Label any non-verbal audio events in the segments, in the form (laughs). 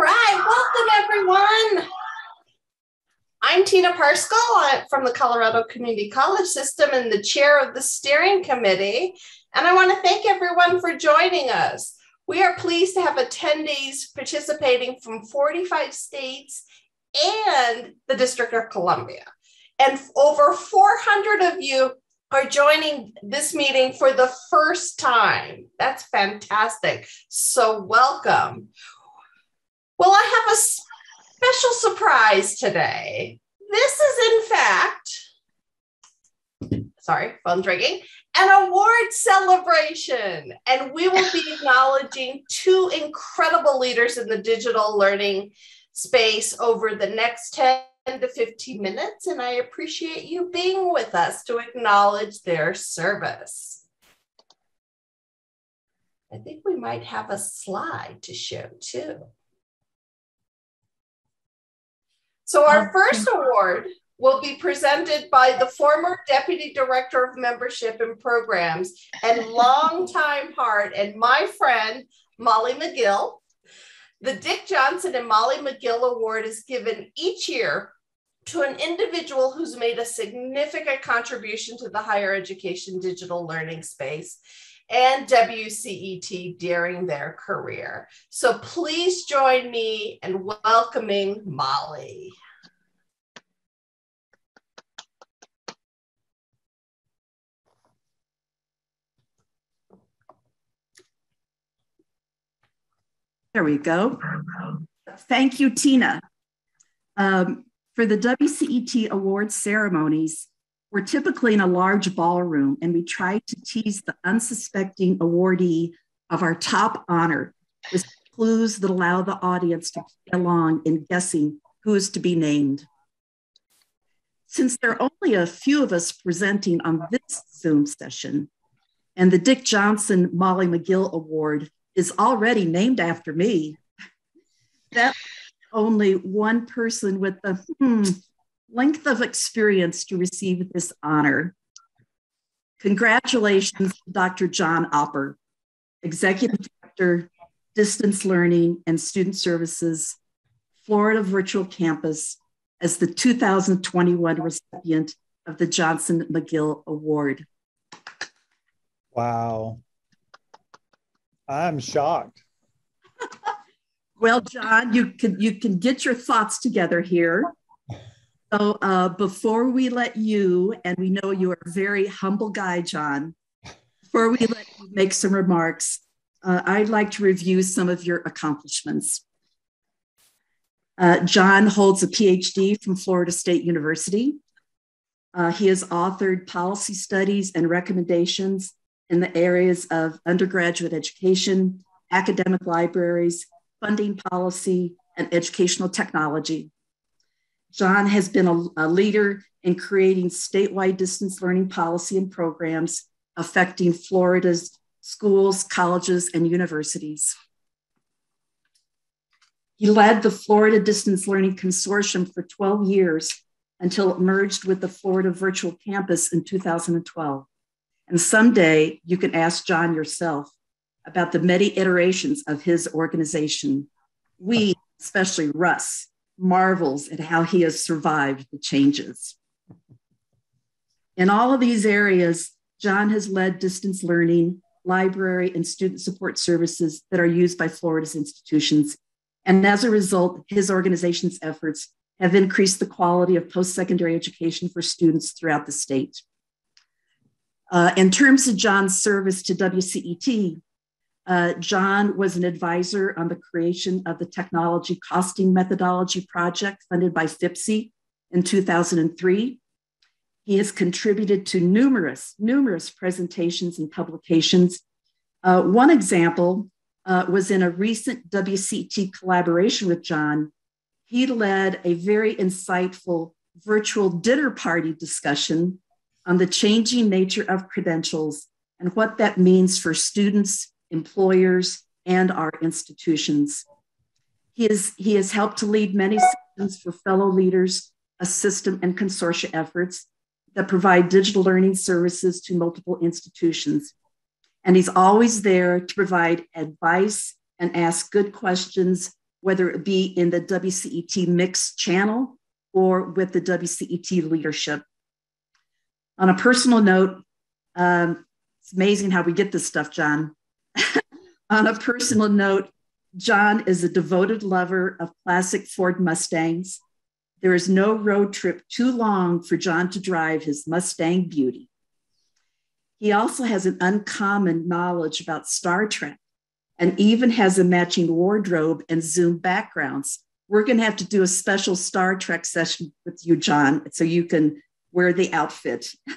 Right, welcome everyone. I'm Tina Parscal from the Colorado Community College System and the chair of the steering committee. And I want to thank everyone for joining us. We are pleased to have attendees participating from 45 states and the District of Columbia. And over 400 of you are joining this meeting for the first time. That's fantastic. So, welcome. Well, I have a today. This is, in fact, sorry, phone's ringing, an award celebration. And we will be (laughs) acknowledging two incredible leaders in the digital learning space over the next 10 to 15 minutes, and I appreciate you being with us to acknowledge their service. I think we might have a slide to show too. So our oh, first award will be presented by the former Deputy Director of Membership and Programs and (laughs) longtime part and my friend, Mollie McGill. The Dick Jonsen and Mollie McGill Award is given each year to an individual who's made a significant contribution to the higher education digital learning space and WCET during their career. So please join me in welcoming Mollie. There we go. Thank you, Tina. Um, for the WCET awards ceremonies, we're typically in a large ballroom and we try to tease the unsuspecting awardee of our top honor with clues that allow the audience to play along in guessing who is to be named. Since there are only a few of us presenting on this Zoom session, and the Dick Jonsen Mollie McGill Award is already named after me, that only one person with the hmm, length of experience to receive this honor. Congratulations, Dr. John Opper, Executive Director, Distance Learning and Student Services, Florida Virtual Campus, as the 2021 recipient of the Jonsen McGill Award. Wow. I'm shocked. (laughs) Well, John, you can you can get your thoughts together here. So uh, before we let you, and we know you are a very humble guy, John. Before we let you make some remarks, uh, I'd like to review some of your accomplishments. Uh, John holds a PhD from Florida State University. Uh, he has authored policy studies and recommendations in the areas of undergraduate education, academic libraries, funding policy, and educational technology. John has been a, a, leader in creating statewide distance learning policy and programs affecting Florida's schools, colleges, and universities. He led the Florida Distance Learning Consortium for 12 years until it merged with the Florida Virtual Campus in 2012. And someday you can ask John yourself about the many iterations of his organization. We, especially Russ, marvels at how he has survived the changes. In all of these areas, John has led distance learning, library, and student support services that are used by Florida's institutions. And as a result, his organization's efforts have increased the quality of post secondary education for students throughout the state. Uh, in terms of John's service to WCET, uh, John was an advisor on the creation of the Technology Costing Methodology Project funded by FIPSE in 2003. He has contributed to numerous, numerous presentations and publications. Uh, one example uh, was in a recent WCET collaboration with John. He led a very insightful virtual dinner party discussion on the changing nature of credentials and what that means for students employers, and our institutions. He, is, he has helped to lead many sessions for fellow leaders, a system and consortia efforts that provide digital learning services to multiple institutions. And he's always there to provide advice and ask good questions whether it be in the WCET Mix channel or with the WCET leadership. On a personal note, um, it's amazing how we get this stuff, John. (laughs) On a personal note, John is a devoted lover of classic Ford Mustangs. There is no road trip too long for John to drive his Mustang Beauty. He also has an uncommon knowledge about Star Trek and even has a matching wardrobe and Zoom backgrounds. We're going to have to do a special Star Trek session with you, John, so you can wear the outfit. (laughs)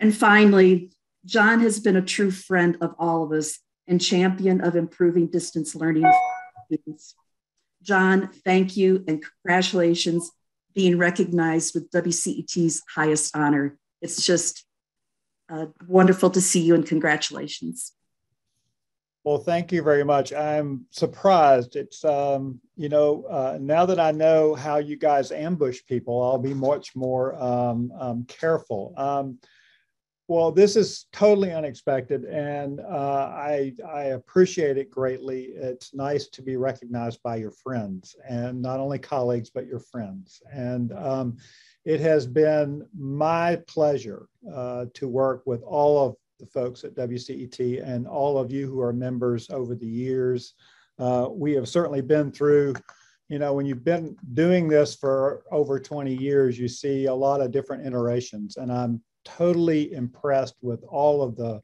And finally, John has been a true friend of all of us and champion of improving distance learning. John, thank you and congratulations being recognized with WCET's highest honor. It's just uh, wonderful to see you and congratulations. Well, thank you very much. I'm surprised. It's, um, you know, uh, now that I know how you guys ambush people, I'll be much more um, um, careful. Well, this is totally unexpected, and uh, I, I appreciate it greatly. It's nice to be recognized by your friends, and not only colleagues, but your friends. And um, it has been my pleasure uh, to work with all of the folks at WCET and all of you who are members over the years. Uh, we have certainly been through you know, when you've been doing this for over 20 years, you see a lot of different iterations. And I'm totally impressed with all of the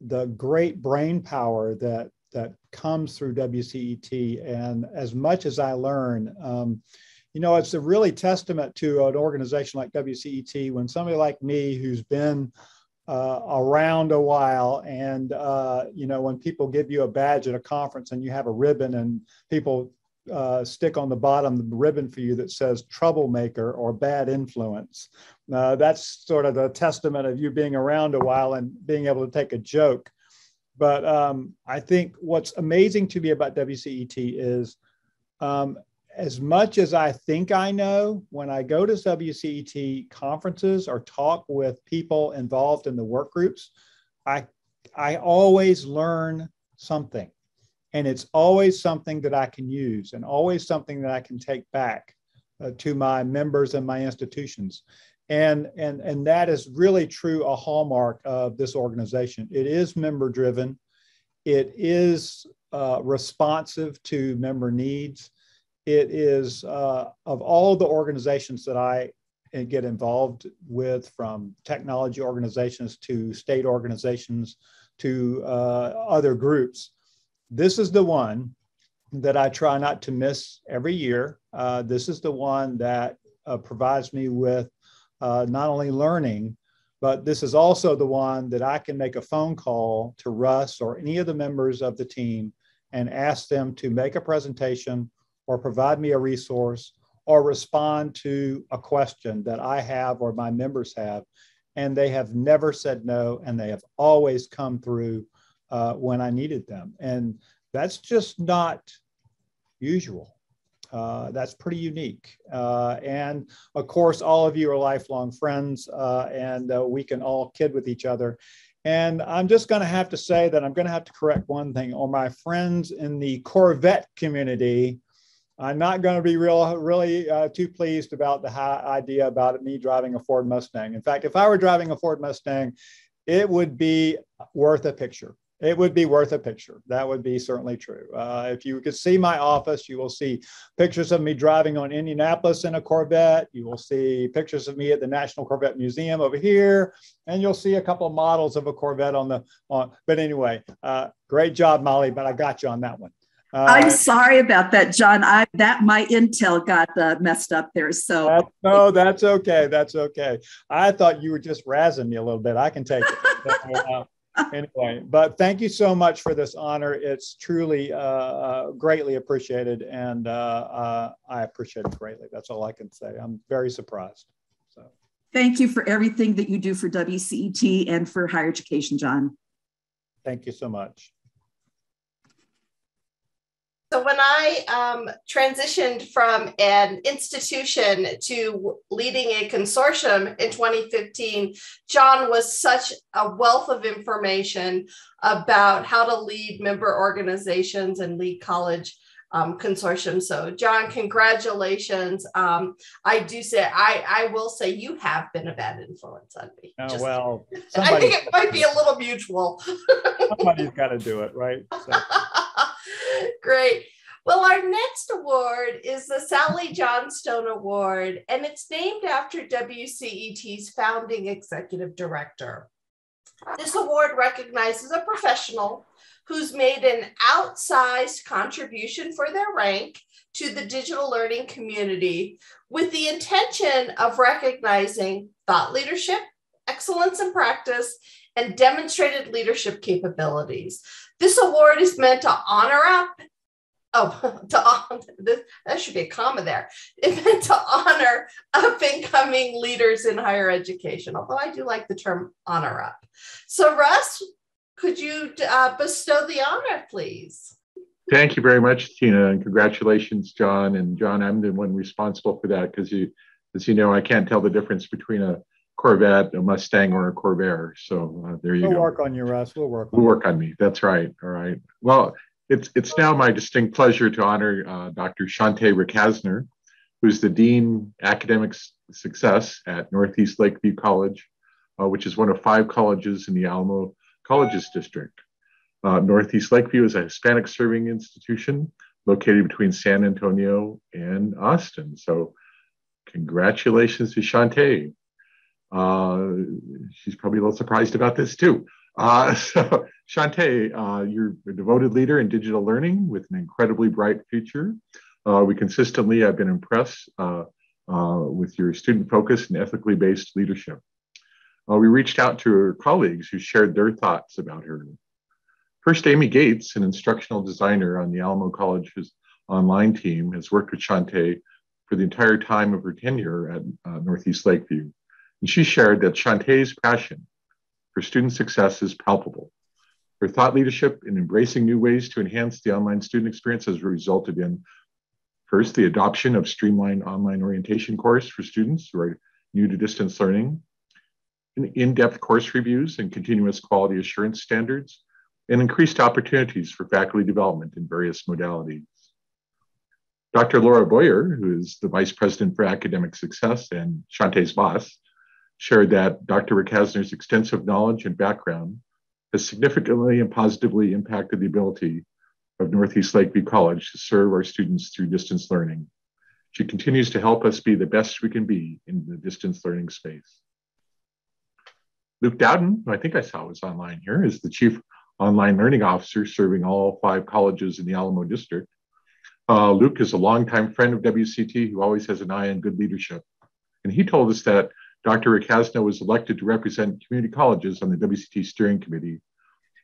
the great brain power that that comes through WCET. And as much as I learn, um, you know, it's a really testament to an organization like WCET when somebody like me who's been uh, around a while and uh, you know when people give you a badge at a conference and you have a ribbon and people uh, stick on the bottom the ribbon for you that says troublemaker or bad influence. Uh, that's sort of the testament of you being around a while and being able to take a joke. But um, I think what's amazing to me about WCET is um, as much as I think I know, when I go to WCET conferences or talk with people involved in the work groups, I, I always learn something and it's always something that I can use and always something that I can take back uh, to my members and my institutions. And, and, and that is really true a hallmark of this organization. It is member driven. It is uh, responsive to member needs. It is uh, of all the organizations that I uh, get involved with, from technology organizations to state organizations to uh, other groups this is the one that I try not to miss every year. Uh, this is the one that uh, provides me with uh, not only learning, but this is also the one that I can make a phone call to Russ or any of the members of the team and ask them to make a presentation or provide me a resource or respond to a question that I have or my members have. And they have never said no, and they have always come through uh, when I needed them. And that's just not usual. Uh, that's pretty unique. Uh, and of course, all of you are lifelong friends, uh, and uh, we can all kid with each other. And I'm just going to have to say that I'm going to have to correct one thing. On my friends in the Corvette community, I'm not going to be real, really uh, too pleased about the idea about me driving a Ford Mustang. In fact, if I were driving a Ford Mustang, it would be worth a picture it would be worth a picture. That would be certainly true. Uh, if you could see my office, you will see pictures of me driving on Indianapolis in a Corvette. You will see pictures of me at the National Corvette Museum over here, and you'll see a couple of models of a Corvette on the on. But anyway, uh, great job, Mollie. But I got you on that one. Uh, I'm sorry about that, John. I that my intel got uh, messed up there. So that's, no, that's okay. That's okay. I thought you were just razzing me a little bit. I can take it. (laughs) Anyway, but thank you so much for this honor. It's truly uh, uh, greatly appreciated, and uh, uh I appreciate it greatly. That's all I can say. I'm very surprised. So, thank you for everything that you do for WCET and for higher education, John. Thank you so much. So when I um, transitioned from an institution to leading a consortium in 2015, John was such a wealth of information about how to lead member organizations and lead college um, consortium. So, John, congratulations. Um, I do say, I, I will say, you have been a bad influence on me. Oh, Just, well, I think it might be a little mutual. somebody's got to do it, right? So. (laughs) (laughs) Great. Well, our next award is the Sally Johnstone Award, and it's named after WCET's founding executive director. This award recognizes a professional who's made an outsized contribution for their rank to the digital learning community with the intention of recognizing thought leadership, excellence in practice, and demonstrated leadership capabilities. This award is meant to honor up. Oh, (laughs) to this, that should be a comma there. It's meant to honor up and coming leaders in higher education, although I do like the term honor up. So, Russ, could you uh, bestow the honor, please? Thank you very much, Tina, and congratulations, John. And John, I'm the one responsible for that because you, as you know, I can't tell the difference between a Corvette, a Mustang, or a Corvair. So uh, there you we'll go. We'll work on you, Russ. We'll work. On we'll work on me. That's right. All right. Well, it's it's now my distinct pleasure to honor uh, Dr. Shante Rikasner, who's the Dean Academic Success at Northeast Lakeview College, uh, which is one of five colleges in the Alamo Colleges District. Uh, Northeast Lakeview is a Hispanic serving institution located between San Antonio and Austin. So, congratulations to Shante. Uh, she's probably a little surprised about this too. Uh, (laughs) so, Shante, uh, you're a devoted leader in digital learning with an incredibly bright future. Uh, we consistently have been impressed uh, uh, with your student focused and ethically based leadership. We reached out to her colleagues who shared their thoughts about her. First, Amy Gates, an instructional designer on the Alamo College's online team, has worked with Shante for the entire time of her tenure at Northeast Lakeview. And she shared that Shante's passion for student success is palpable. Her thought leadership in embracing new ways to enhance the online student experience has resulted in first, the adoption of streamlined online orientation course for students who are new to distance learning, in-depth course reviews and continuous quality assurance standards, and increased opportunities for faculty development in various modalities. Dr. Laura Boyer, who is the Vice President for Academic Success and Shante's boss, shared that Dr. Rikasner's extensive knowledge and background has significantly and positively impacted the ability of Northeast Lakeview College to serve our students through distance learning. She continues to help us be the best we can be in the distance learning space. Luke Dowden, who I think I saw was online here, is the Chief Online Learning Officer serving all five colleges in the Alamo District. Uh, Luke is a longtime friend of WCET who always has an eye on good leadership. And he told us that Dr. Rikasner was elected to represent community colleges on the WCET steering committee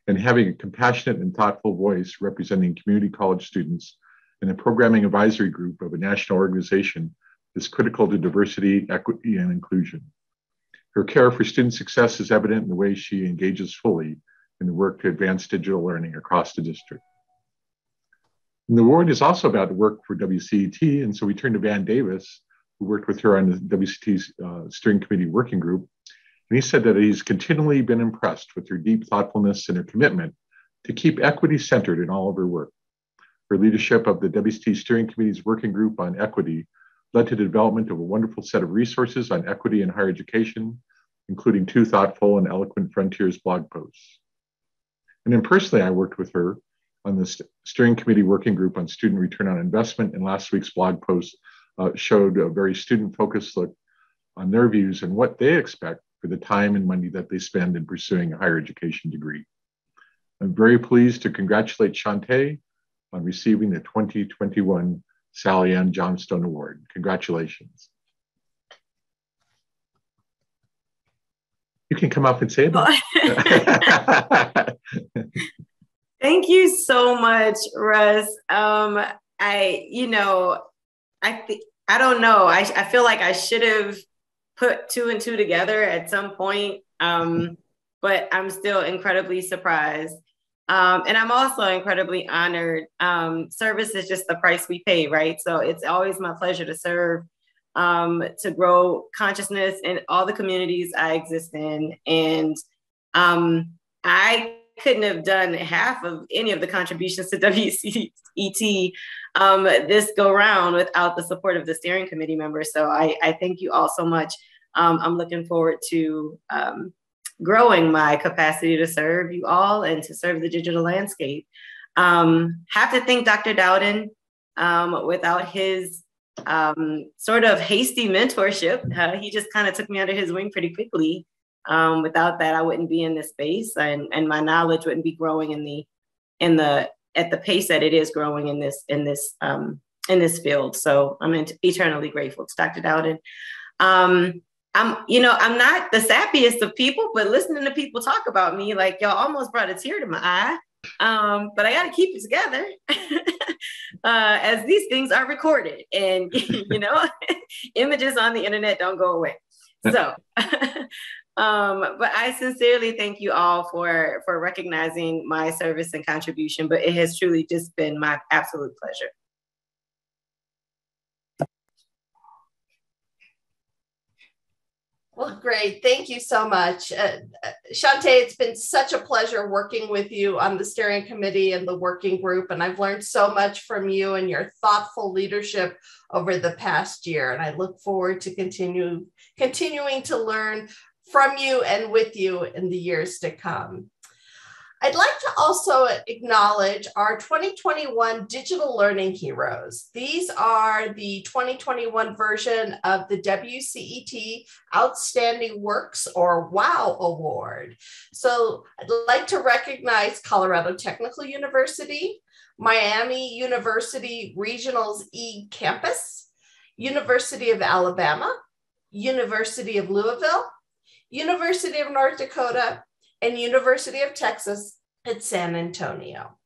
and having a compassionate and thoughtful voice representing community college students in the programming advisory group of a national organization is critical to diversity, equity, and inclusion. Her care for student success is evident in the way she engages fully in the work to advance digital learning across the district. And the award is also about work for WCET, and so we turn to Van Davis, who worked with her on the WCET's uh, steering committee working group. And he said that he's continually been impressed with her deep thoughtfulness and her commitment to keep equity centered in all of her work. Her leadership of the WCET steering committee's working group on equity led to the development of a wonderful set of resources on equity in higher education, including two thoughtful and eloquent Frontiers blog posts. And then personally, I worked with her on the steering committee working group on student return on investment, and last week's blog post uh, showed a very student focused look on their views and what they expect for the time and money that they spend in pursuing a higher education degree. I'm very pleased to congratulate Shante on receiving the 2021 Sally Ann Johnstone Award. Congratulations. You can come up and say it. (laughs) Thank you so much, Russ. Um, I, you know, I think I don't know. I, I feel like I should have put two and two together at some point. Um, but I'm still incredibly surprised. Um, and I'm also incredibly honored. Um, service is just the price we pay, right? So it's always my pleasure to serve, um, to grow consciousness in all the communities I exist in. And um, I couldn't have done half of any of the contributions to (laughs) WCET um, this go round without the support of the steering committee members. So I, I thank you all so much. Um, I'm looking forward to um, growing my capacity to serve you all and to serve the digital landscape. Um, have to thank Dr. Dowden. Um, without his um, sort of hasty mentorship, (laughs) uh, he just kind of took me under his wing pretty quickly. Without that, I wouldn't be in this space, and and my knowledge wouldn't be growing in the in the at the pace that it is growing in this in this um, in this field. So I'm eternally grateful to Dr. Dowden. Um, I'm, you know, I'm not the sappiest of people, but listening to people talk about me, like y'all almost brought a tear to my eye. Um, but I got to keep it together (laughs) uh, as these things are recorded, and (laughs) you know, (laughs) images on the internet don't go away. So, um, but I sincerely thank you all for for recognizing my service and contribution. But it has truly just been my absolute pleasure. Well, great. Thank you so much. Uh, uh, Shante, it's been such a pleasure working with you on the steering committee and the working group. And I've learned so much from you and your thoughtful leadership over the past year. And I look forward to continue continuing to learn from you and with you in the years to come. I'd like to also acknowledge our 2021 Digital Learning Heroes. These are the 2021 version of the WCET Outstanding Works or WOW Award. So I'd like to recognize Colorado Technical University, Miami University Regionals E Campus, University of Alabama, University of Louisville, University of North Dakota, and University of Texas at San Antonio.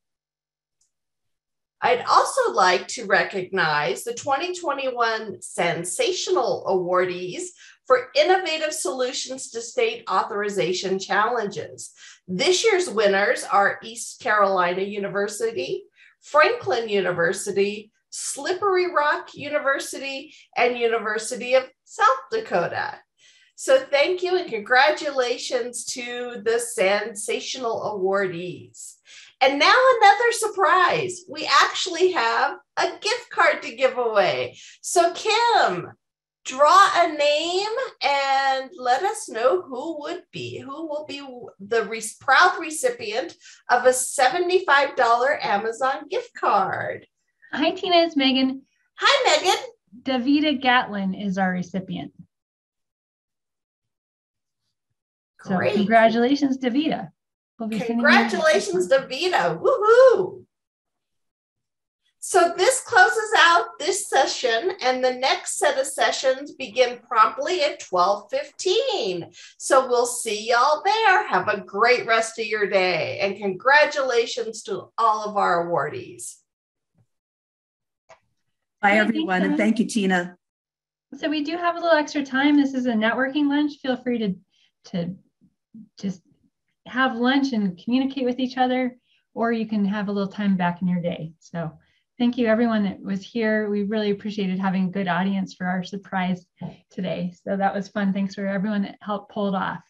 I'd also like to recognize the 2021 Sensational Awardees for innovative solutions to state authorization challenges. This year's winners are East Carolina University, Franklin University, Slippery Rock University, and University of South Dakota. So thank you and congratulations to the sensational awardees. And now another surprise. We actually have a gift card to give away. So Kim, draw a name and let us know who would be, who will be the re- proud recipient of a $75 Amazon gift card. Hi, Tina, it's Megan. Hi, Megan. Davida Gatlin is our recipient. So Great. congratulations, Davida. We'll congratulations, Davida. Woohoo! So this closes out this session and the next set of sessions begin promptly at 12:15. So we'll see y'all there. Have a great rest of your day and congratulations to all of our awardees. Bye everyone and thank you Tina. So we do have a little extra time. This is a networking lunch. Feel free to to just have lunch and communicate with each other, or you can have a little time back in your day. So thank you everyone that was here. We really appreciated having a good audience for our surprise today. So that was fun. Thanks for everyone that helped pull it off.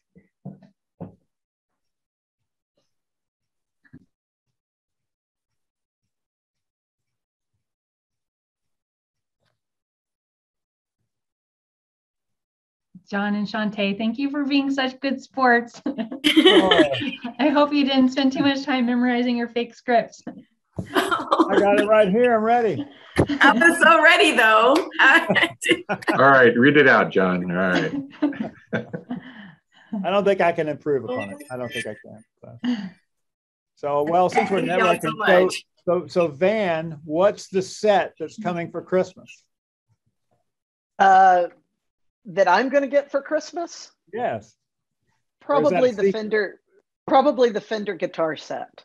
John and Shantae, thank you for being such good sports. (laughs) I hope you didn't spend too much time memorizing your fake scripts. I got it right here. I'm ready. I was so ready though. (laughs) All right, read it out, John. All right. I don't think I can improve upon it. I don't think I can. So, so well, since we're (laughs) networking, so, so, so Van, what's the set that's coming for Christmas? Uh, that I'm going to get for Christmas? Yes. Probably the Fender, probably the Fender guitar set.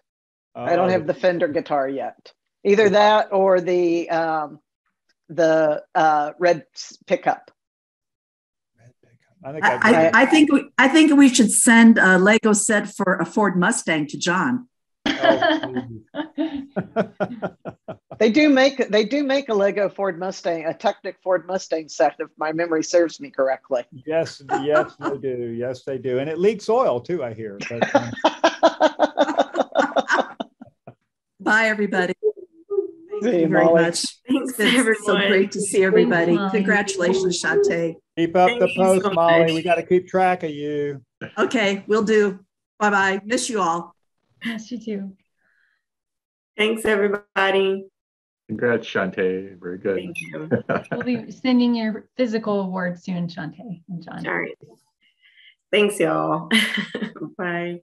Oh. I don't oh. have the Fender guitar yet. Either that or the um, the uh, red pickup. I think, I, I, I, think we, I think we should send a Lego set for a Ford Mustang to John. They do make they do make a Lego Ford Mustang, a Technic Ford Mustang set, if my memory serves me correctly. Yes, yes, they do. Yes, they do, and it leaks oil too. I hear. But, um... Bye, everybody. Thank you very much. Thanks, it's everyone. so great to see everybody. Congratulations, Shante. Keep up Thank the post, so Mollie. We got to keep track of you. Okay, we'll do. Bye bye. Miss you all. Miss you too. Thanks, everybody. Congrats, Shante. Very good. Thank you. (laughs) we'll be sending your physical award soon, Shante and John. All right. Thanks, y'all. (laughs) Bye.